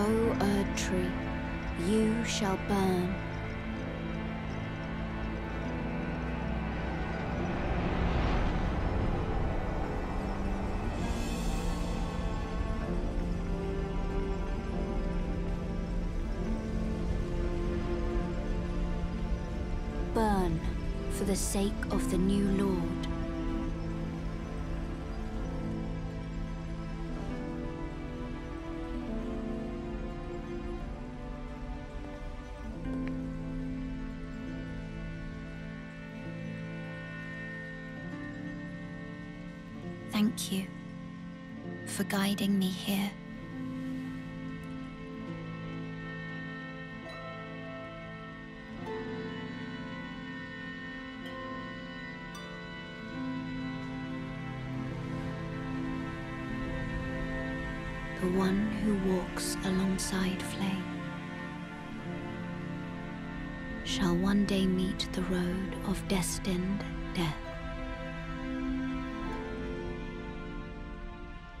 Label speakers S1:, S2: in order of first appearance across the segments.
S1: O Erdtree, you shall burn. Burn for the sake of the new Lord. Thank you for guiding me here. The one who walks alongside Flame shall one day meet the road of destined death.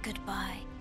S1: goodbye.